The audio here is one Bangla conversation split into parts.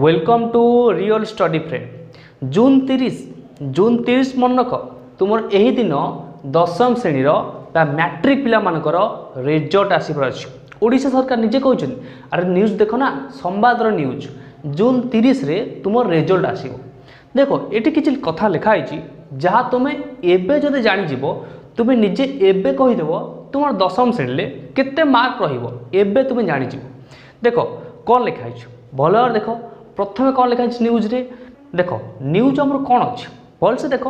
welcome to real study frame June ତିରିଶ ଜୁନ୍ ତିରିଶ ମନେରଖ ତୁମର ଏହି ଦିନ ଦଶମ ଶ୍ରେଣୀର ବା ମ୍ୟାଟ୍ରିକ୍ ପିଲାମାନଙ୍କର ରେଜଲ୍ଟ ଆସିବାର ଅଛି ଓଡ଼ିଶା ସରକାର ନିଜେ କହୁଛନ୍ତି ଆରେ ନ୍ୟୁଜ୍ ଦେଖ ନା ସମ୍ବାଦର ନ୍ୟୁଜ୍ ଜୁନ୍ ତିରିଶରେ ତୁମର ରେଜଲ୍ଟ ଆସିବ ଦେଖ ଏଠି କିଛି କଥା ଲେଖା ହେଇଛି ଯାହା ତୁମେ ଏବେ ଯଦି ଜାଣିଯିବ ତୁମେ ନିଜେ ଏବେ କହିଦେବ তোমার দশম শ্রেণীতে কেতে মার্ক রহব এবে তুমি জাঁচিব দেখ কণ লেখা হয়েছে ভালো ভাবে দেখ প্রথমে କ'ଣ ଲେଖା ହେଇଛି ନ୍ୟୁଜ୍ରେ ଦେଖ ନ୍ୟୁଜ୍ ଆମର କ'ଣ ଅଛି ଭଲସେ ଦେଖ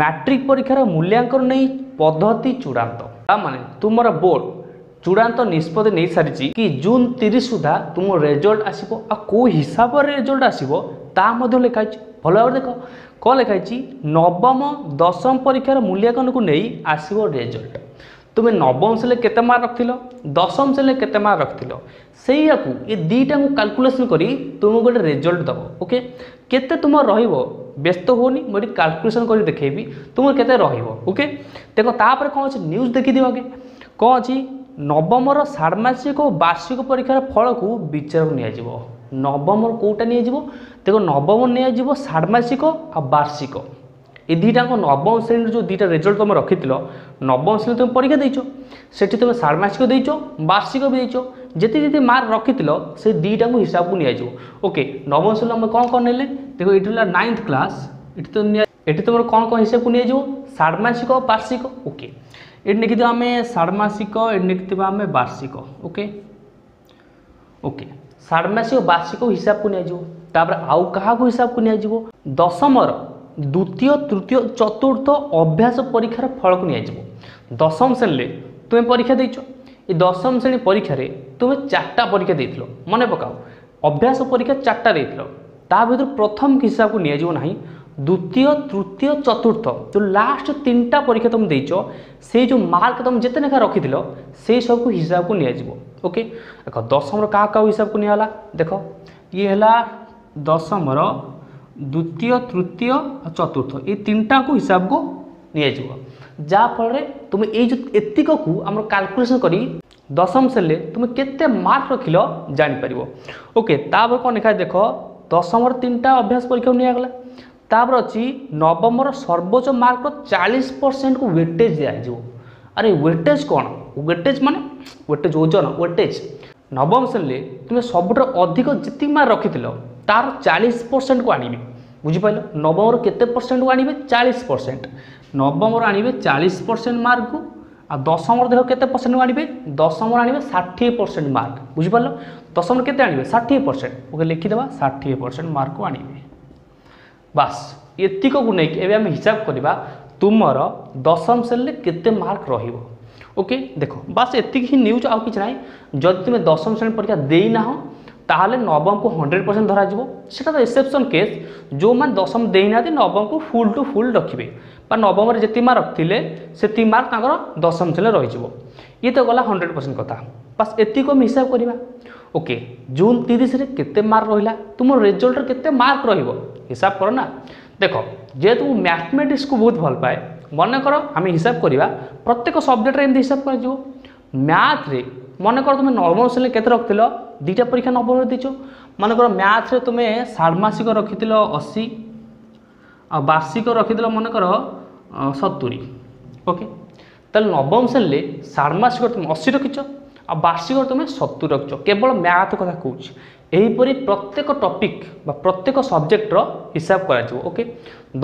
ମ୍ୟାଟ୍ରିକ୍ ପରୀକ୍ଷାର ମୂଲ୍ୟାଙ୍କନ ନେଇ ପଦ୍ଧତି ଚୂଡ଼ାନ୍ତ ତା ମାନେ ତୁମର ବୋର୍ଡ଼ চূড়ান্ত নিষ্পতি নেই সারিছি কি জুন তিরিশ সুদ্ধা তুম রেজল্ট আসব আউ হিসাবে রেজল্ট আসব তা মধ্যে লেখা হয়েছে ভালো ভাবে দেখ কলেখা হয়েছি নবম দশম পরীক্ষার মূল্যাঙ্কনকে নেই আসব রেজল্ট তুমি নবম সেলে কেতে মার্ক রাখি দশম সেলে কেতে মার্ক রাখি সেইয়া এ দুইটা কাল্কুলেসন করে তুমি গোটে রেজল্ট দেব ওকে কেতে তোমার রহব ব্যস্ত হোনি মু এটি কাল্কুলেসন করে দেখেবি তোমার কেতে রহব ওকে দেখ তাপরে কম অনেক নিউজ দেখিদিও আগে কম অনেক নবমর ষাড়মাসিক ও বার্ষিক পরীক্ষার ফলকু বিচারক নিয়াযিব নবমর কোটা নিয়ে যাব দেখ নবম নিয়ে যাব ষাড়মাসিক আর বার্ষিক এই দুইটাঙ্ক নবম শ্রেণীর যে দুইটা রেজল্ট তুমি রক্ষিল নবম শ্রেণী তুমি পরীক্ষা দিয়েছ সেটি তুমি ষাণ্মাসিক দিয়েছ বার্ষিক বি দিয়েছ যেতে যেতে মার্ক রক্ষিল সে দুইটা হিসাবকু নিয়ে ওকে নবম শ্রেণী আমি কম কম নেলে দেখো এটি হল নাইন্থ ক্লাস এটি তো এটি তোমার কম কম হিসাবকু নিয়ে ষাণ্মাসিক বার্ষিক ওকে এটি লিখিদেবা আমি ষাণ্মাসিক এটি লিখিদেবা আমি বার্ষিক ওকে ওকে ষাণ্মাসিক বার্ষিক হিসাবকু নিয়ে তাপরে আউ কাহকু হিসাবকু নিয়ে দশমর দ্বিতীয় তৃতীয় চতুর্থ অভ্যাস পরীক্ষার ফলক নিয়ে দশম শ্রেণীতে তুমি পরীক্ষা দিয়েছ এই দশম শ্রেণী পরীক্ষায় তুমি চারটা পরীক্ষা দিয়েছিল মনে পকাও অভ্যাস পরীক্ষা চারটা দিয়েছিল তা ভিতর প্রথম হিসাবকে নিয়ে না দ্বিতীয় তৃতীয় চতুর্থ যে লাস্ট তিনটা পরীক্ষা তুমি দিয়েছ সেই যে মার্ক তুমি যেতে লেখা রক্ষিল সেই সবু হিসাবকে নিয়ে ওকে দেখ দশমর কাহ কাহ হিসাবকে নিয়ে দেখ ইয়ে হল দশমর ଦ୍ୱିତୀୟ ତୃତୀୟ ଚତୁର୍ଥ ଏଇ ତିନିଟାକୁ ହିସାବକୁ ନିଆଯିବ ଯାହାଫଳରେ ତୁମେ ଏଇ ଯେଉଁ ଏତିକକୁ ଆମର କାଲକୁଲେସନ୍ କରି ଦଶମ ଶ୍ରେଣୀରେ ତୁମେ କେତେ ମାର୍କ ରଖିଲ ଜାଣିପାରିବ ଓକେ ତାପରେ କ'ଣ ଲେଖା ଦେଖ ଦଶମର ତିନିଟା ଅଭ୍ୟାସ ପରୀକ୍ଷାକୁ ନିଆଗଲା ତାପରେ ଅଛି ନବମର ସର୍ବୋଚ୍ଚ ମାର୍କର ଚାଳିଶ ପରସେଣ୍ଟକୁ ୱେଟେଜ୍ ଦିଆଯିବ ଆରେ ୱେଟେଜ୍ କ'ଣ ୱେଟେଜ୍ ମାନେ ୱେଟେଜ୍ ଓଜନ ୱେଟେଜ୍ ନବମ ଶ୍ରେଣୀରେ ତୁମେ ସବୁଠାରୁ ଅଧିକ ଯେତିକି ମାର୍କ ରଖିଥିଲ তার চালিশ পরসেন্টকু আনবে বুঝিপাল নবমর কেতে পরসেন্টকু আনবে চালিশ পরসেন্ট নবমর আনবে চালিশ পরসেন্ট মার্কু আর দশমর দেখ কেতে পরসেন্ট আনবে দশমর আনবে ষাঠিয়ে পরসেন্ট মার্ক বুঝিপাল দশমর কেতে আনবে ষাঠিয়ে পরসেন্ট ওকে লিখিদেবা ষাঠিয়ে পরসেন্ট মার্ক আনবে বাস এতিকু নেই এবার আমি হিসাব করা ତୁମର ଦଶମ ଶ୍ରେଣୀରେ କେତେ ମାର୍କ ରହିବ ଓକେ ଦେଖ ବାସ୍ ଏତିକି ହିଁ ନ୍ୟୁଜ୍ ଆଉ କିଛି ନାହିଁ ଯଦି ତୁମେ ଦଶମ ଶ୍ରେଣୀ ପରୀକ୍ଷା ଦେଇନାହଁ তাহলে নবমকে হন্ড্রেড পরসেন্ট ধরা যাব সেটা তো এক্সেপশন কেস যে দশম দেই না নবমকে ফুল টু ফুল রখবে বা নবমরে যেত মার্ক রখিলে সেতি মার্ক তাঁর দশম ছেলে রয়েছে ইয়ে তো গলা হন্ড্রেড পরসেন্ট কথা বাস এতিক আমি হিসাব করা ওকে জুন তিরিশে কেতে মার্ক রহিলা তুম রেজল্টর কেতে মার্ক রহব হিসাব কর না দেখ যেহেতু ম্যাথমেটিক্স কু বহুত ভাল পায়ে মনে কর আমি হিসাব করা প্রত্যেক সবজেক্টরে এমনি হিসাব করা যাব ম্যাথ্রে মনে করো তুমি নর্মাল শ্রেণী কেতে রখিল দুইটা পরীক্ষা নম্বর দিছ মনে করো ম্যাথ্রে তুমি ষাড়মাসিক রখিল অশি আর্ষিক রখিল মনে করো সতুরি ওকে তাহলে নবম শ্রেণীরে ষাড়মাসিক তুমি অশি রখিছ আর তুমি সতুরি রখিছ কেবল ম্যাথ কথা কুছ এইপরি প্রত্যেক টপিক বা প্রত্যেক সবজেক্টর হিসাব করা ওকে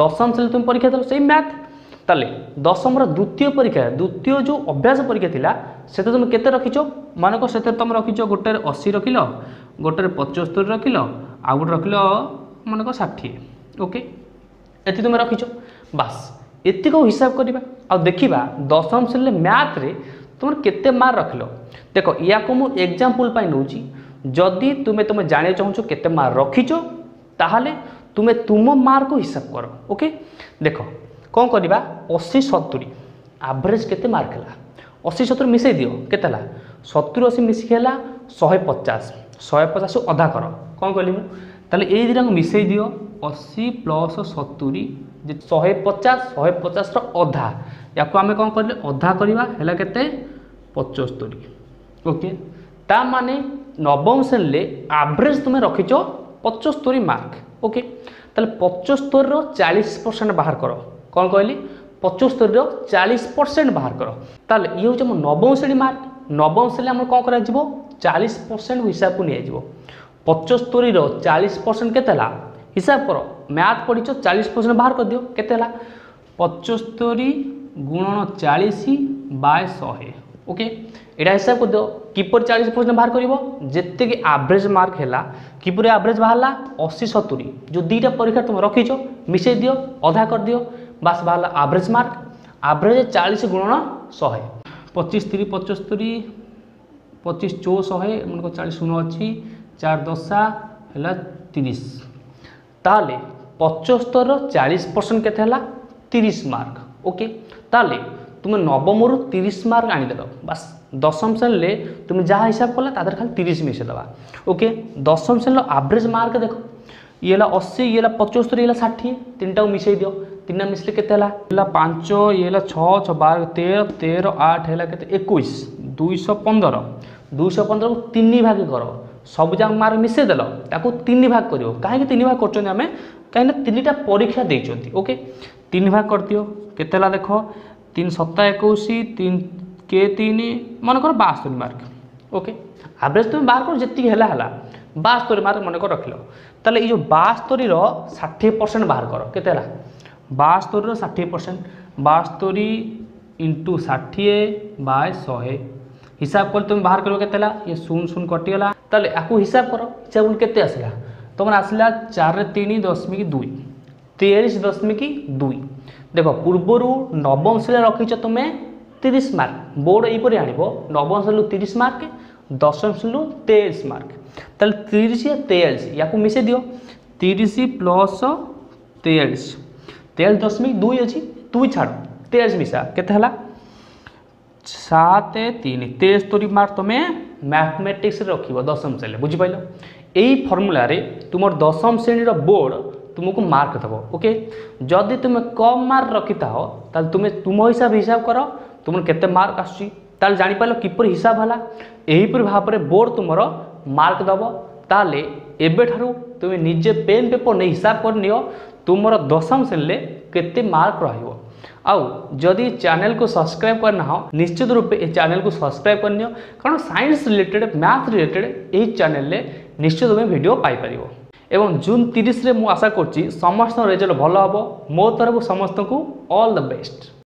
দশম শ্রেণী তুমি পরীক্ষা দেব সেই ম্যাথ तेल दशम द्वितीय परीक्षा द्वितीय जो अभ्यास परीक्षा था से तुम के रखीच मानक से तुम रखीच गोटे अशी रख लोटे पचस्तरी रख लोटे रख लानक षाठी ओके ये तुम रखिच बास ये हिसाब करवा आ देखा दशम श्रेणी मैथ्रे तुम के मार्क रख ल देख या एक्जामपल नौ जदि तुम्हें तुम जाना चाहो के मार्क रखीच ताल तुम्हें तुम मार्क हिसाब कर ओके देख କ'ଣ କରିବା ଅଶୀ ସତୁରି ଆଭରେଜ୍ କେତେ ମାର୍କ ହେଲା ଅଶୀ ସତୁରି ମିଶାଇ ଦିଅ କେତେ ହେଲା ସତୁରି ଅଶୀ ମିଶିକି ହେଲା ଶହେ ପଚାଶ ଶହେ ପଚାଶକୁ ଅଧା କର କ'ଣ କହିଲି ମୁଁ ତାହେଲେ ଏଇ ଦୁଇଟାକୁ ମିଶାଇ ଦିଅ ଅଶୀ ପ୍ଲସ୍ ସତୁରି ଯେ ଶହେ ପଚାଶ ଶହେ ପଚାଶର ଅଧା ୟାକୁ ଆମେ କ'ଣ କରିଲେ ଅଧା କରିବା ହେଲା କେତେ ପଞ୍ଚସ୍ତରୀ ଓକେ ତା ମାନେ ନବମ ଶ୍ରେଣୀରେ ଆଭରେଜ୍ ତୁମେ ରଖିଛ ପଞ୍ଚସ୍ତରୀ ମାର୍କ ଓକେ ତାହେଲେ ପଞ୍ଚସ୍ତରୀର ଚାଳିଶ ପରସେଣ୍ଟ ବାହାର କର କ'ଣ କହିଲି ପଚସ୍ତରୀର ଚାଳିଶ ପରସେଣ୍ଟ ବାହାର କର ତାହେଲେ ଇଏ ହେଉଛି ଆମ ନବମ ଶ୍ରେଣୀ ମାର୍କ ନବମ ଶ୍ରେଣୀ ଆମର କ'ଣ କରାଯିବ ଚାଳିଶ ପରସେଣ୍ଟ ହିସାବକୁ ନିଆଯିବ ପଚସ୍ତରୀର ଚାଳିଶ ପରସେଣ୍ଟ କେତେ ହେଲା ହିସାବ କର ମ୍ୟାଥ୍ ପଢ଼ିଛ ଚାଳିଶ ପରସେଣ୍ଟ ବାହାର କରିଦିଅ କେତେ ହେଲା ପଚସ୍ତରୀ ଗୁଣନ ଚାଳିଶ ବାଏ ଶହେ ଓକେ এটা হিসাব করে দিও কিপর চাশ পরসেন্ট বাহার করব যেত আভরেজ মার্ক হল কিপর আভরেজ বাহারা অশি সতুরি যে দুইটা পরীক্ষা তুমি রকিছ মিশাই দিও অধা করে দিও ବାସ୍ ବାହାରିଲା ଆଭରେଜ୍ ମାର୍କ ଆଭରେଜ୍ ଚାଳିଶ ଗୁଣନ ଶହେ ପଚିଶ ତିରି ପଞ୍ଚସ୍ତରୀ ପଚିଶ ଚଉ ଶହେ ଏମାନଙ୍କ ଚାଳିଶ ଶୂନ ଅଛି ଚାରି ଦଶା ହେଲା ତିରିଶ ତାହେଲେ ପଞ୍ଚସ୍ତରର ଚାଳିଶ ପରସେଣ୍ଟ କେତେ ହେଲା ତିରିଶ ମାର୍କ ଓକେ ତାହେলে তুমি নবমরু তিরিশ মার্ক আনিদেল বাস দশম শ্রেণীরে তুমি যা হিসাব করলে তাদের খালি তিরিশ মিশে দেওয়া ওকে দশম শ্রেণীর আভরেজ মার্ক দেখো ইয়ে হল অশী ইয়ে হল পঁচস্তরি হল ষাঠিয়ে তিনটাও মিশাই দিও तीन मिसले के पांच ये है छः छः बार तेरह तेरह आठ है एक दुईश पंदर दुईश पंदर को तीन भाग कर सबुजाक मार्क मिसेदेल ताको तीन भाग कर कहीं तीन भाग करें कहीं तीन टा परीक्षा देते ओके तीन भाग कर दियो के देख तीन सत्ता एक तीन के तीन मन कर बास्तरी मार्क ओके आभरेज तुम बाहर कर जी है बास्तरी मार्क मन कर रख लो তাহলে এই যে বাস্তরির ষাঠিয়ে পরসেন্ট বাহার কর কেতে ବାସ୍ତରୀର ଷାଠିଏ ପରସେଣ୍ଟ ବାସ୍ତରୀ ଇଣ୍ଟୁ ଷାଠିଏ ବାଏ ଶହେ হিসাব করে তুমি বাহার করবে কেতে হল ইয়ে শূন্য শূন্য কটিগলা তাহলে আকু হিসাব কর হিসাব বলে কেতে আসলা তোমার আসলা চার তিন দশমিক দুই তেইশ দশমিক দুই দেখ পূর্বর নবম শ্রেণী রকিছ তুমি তিরিশ মার্ক বোর্ড এইপরি আনব নবম শ্রেণী তিরিশ মার্ক দশম শ্রেণী তেইশ মার্ক তাহলে তিরিশ তেইশ ইয়াকু মিশাই দিও তিরিশ প্লস তেইশ तेल दशमिक दुई अच्छी दुई छाड़ तेज मिसा के सात तीन तेज मार्क तुम्हें मैथमेटिक्स रख दशम श्रेणी बुझिप यही फर्मूलार तुम दशम श्रेणी बोर्ड तुमको मार्क दब ओके जदि तुम्हें कम मार्क रखी था तुम तुम हिसाब हिसाब कर तुम कत मार्क आसपाल जानप किप हिसाब है भाव बोर्ड तुम मार्क दब ताल एवं तुम निजे पेन पेपर नहीं हिसाब कर ତୁମର ଦଶମ ଶ୍ରେଣୀରେ କେତେ ମାର୍କ ରହିବ ଆଉ ଯଦି ଚ୍ୟାନେଲକୁ ସବସ୍କ୍ରାଇବ୍ କରିନାହଁ ନିଶ୍ଚିତ ରୂପେ ଏ ଚ୍ୟାନେଲକୁ ସବସ୍କ୍ରାଇବ୍ କରିନିଅ କାରଣ ସାଇନ୍ସ ରିଲେଟେଡ଼୍ ମ୍ୟାଥ୍ ରିଲେଟେଡ଼୍ ଏହି ଚ୍ୟାନେଲରେ ନିଶ୍ଚିତ ତୁମେ ଭିଡ଼ିଓ ପାଇପାରିବ এবং জুন তিরিশে মু আশা করছি সমস্ত রেজল্ট ভালো হব মো তরফ সমস্ত অল দ বেস্ট